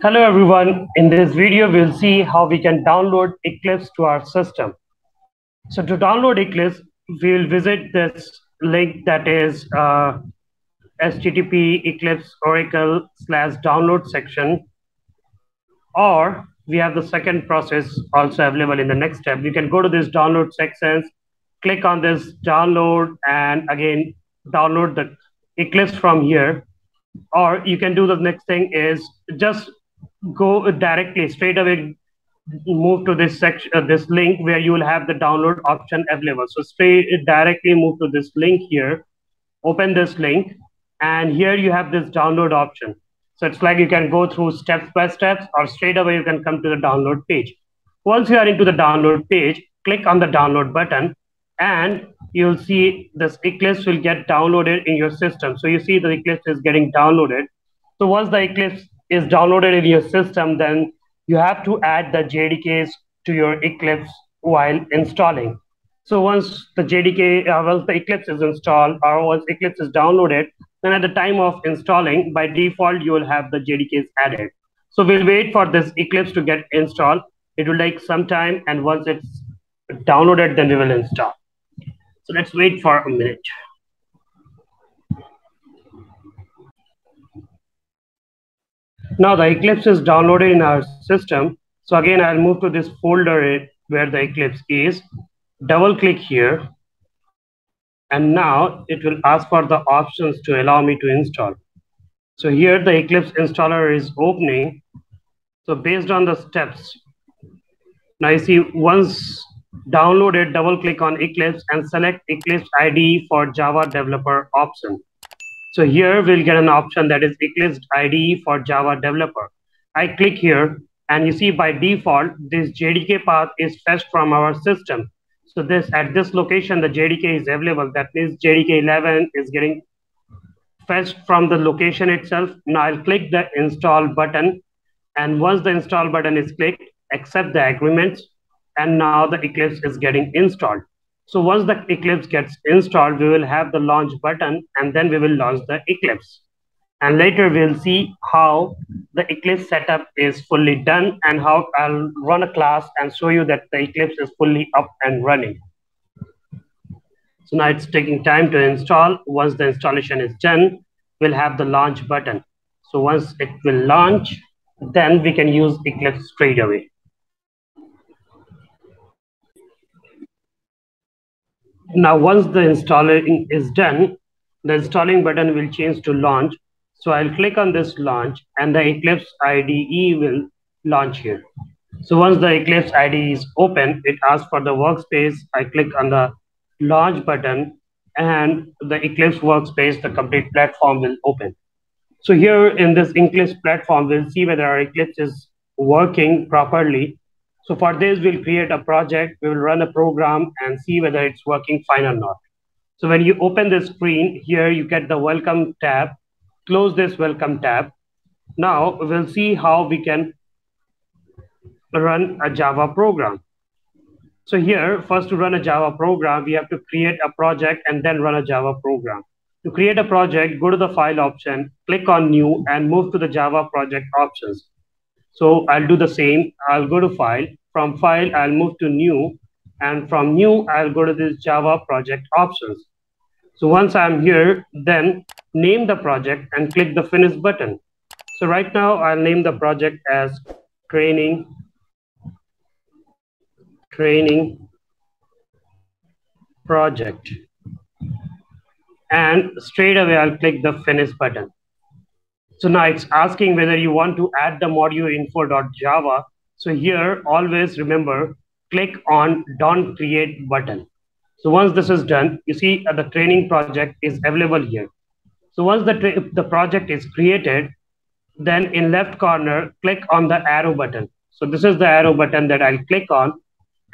Hello everyone. In this video, we'll see how we can download Eclipse to our system. So to download Eclipse, we'll visit this link that is uh, http eclipse oracle slash download section. Or we have the second process also available in the next step. You can go to this download sections, click on this download and again, download the Eclipse from here. Or you can do the next thing is just go directly straight away move to this section uh, this link where you will have the download option available. So straight directly move to this link here. Open this link and here you have this download option. So it's like you can go through steps by steps or straight away you can come to the download page. Once you are into the download page click on the download button and you'll see this eclipse will get downloaded in your system. So you see the eclipse is getting downloaded. So once the eclipse is downloaded in your system, then you have to add the JDKs to your Eclipse while installing. So once the JDK, uh, once the Eclipse is installed or once Eclipse is downloaded, then at the time of installing, by default, you will have the JDKs added. So we'll wait for this Eclipse to get installed. It will take some time, and once it's downloaded, then we will install. So let's wait for a minute. Now the Eclipse is downloaded in our system. So again, I'll move to this folder where the Eclipse is, double click here. And now it will ask for the options to allow me to install. So here the Eclipse installer is opening. So based on the steps, now you see once downloaded, double click on Eclipse and select Eclipse IDE for Java developer option. So here we'll get an option that is Eclipse IDE for Java developer. I click here and you see by default, this JDK path is fetched from our system. So this at this location, the JDK is available. That means JDK 11 is getting fetched from the location itself. Now I'll click the install button. And once the install button is clicked, accept the agreements. And now the Eclipse is getting installed. So once the Eclipse gets installed, we will have the launch button and then we will launch the Eclipse. And later we'll see how the Eclipse setup is fully done and how I'll run a class and show you that the Eclipse is fully up and running. So now it's taking time to install. Once the installation is done, we'll have the launch button. So once it will launch, then we can use Eclipse straight away. Now, once the installing is done, the installing button will change to launch. So I'll click on this launch and the Eclipse IDE will launch here. So once the Eclipse IDE is open, it asks for the workspace. I click on the launch button and the Eclipse workspace, the complete platform will open. So here in this Eclipse platform, we'll see whether our Eclipse is working properly so for this, we'll create a project, we will run a program and see whether it's working fine or not. So when you open the screen, here you get the welcome tab, close this welcome tab. Now we'll see how we can run a Java program. So here, first to run a Java program, we have to create a project and then run a Java program. To create a project, go to the file option, click on new and move to the Java project options. So I'll do the same. I'll go to file. From file, I'll move to new. And from new, I'll go to this Java project options. So once I'm here, then name the project and click the finish button. So right now, I'll name the project as training, training project. And straight away, I'll click the finish button. So now it's asking whether you want to add the module info.java. So here, always remember, click on don't create button. So once this is done, you see uh, the training project is available here. So once the, the project is created, then in left corner, click on the arrow button. So this is the arrow button that I'll click on.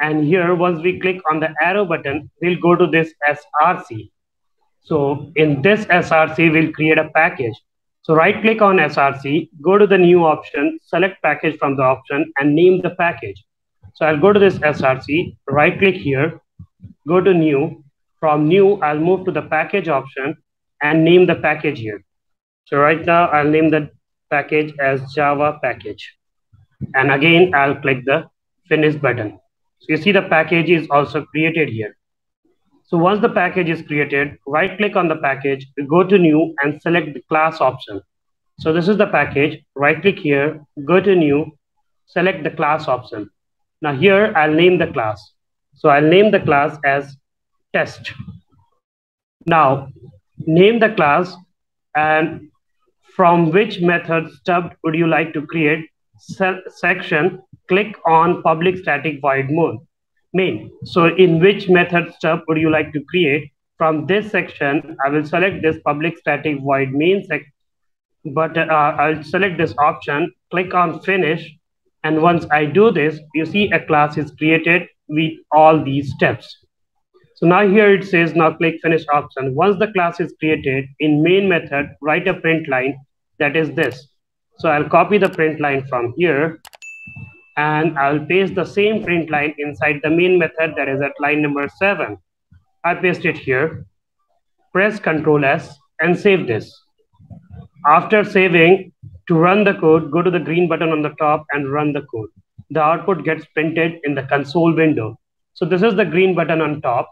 And here, once we click on the arrow button, we'll go to this SRC. So in this SRC, we'll create a package. So right click on SRC, go to the new option, select package from the option and name the package. So I'll go to this SRC, right click here, go to new. From new, I'll move to the package option and name the package here. So right now I'll name the package as Java package. And again, I'll click the finish button. So you see the package is also created here. So once the package is created, right click on the package, go to new and select the class option. So this is the package, right click here, go to new, select the class option. Now here I'll name the class. So I'll name the class as test. Now name the class and from which method stub would you like to create se section, click on public static void mode main. So in which method stub would you like to create? From this section, I will select this public static void main but uh, I'll select this option, click on finish. And once I do this, you see a class is created with all these steps. So now here it says now click finish option. Once the class is created in main method, write a print line that is this. So I'll copy the print line from here and I'll paste the same print line inside the main method that is at line number seven. I paste it here, press Ctrl S and save this. After saving, to run the code, go to the green button on the top and run the code. The output gets printed in the console window. So this is the green button on top.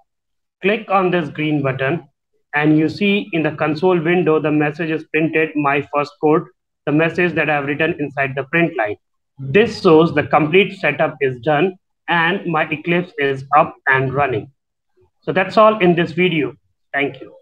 Click on this green button and you see in the console window, the message is printed, my first code, the message that I've written inside the print line. This shows the complete setup is done and my Eclipse is up and running. So that's all in this video. Thank you.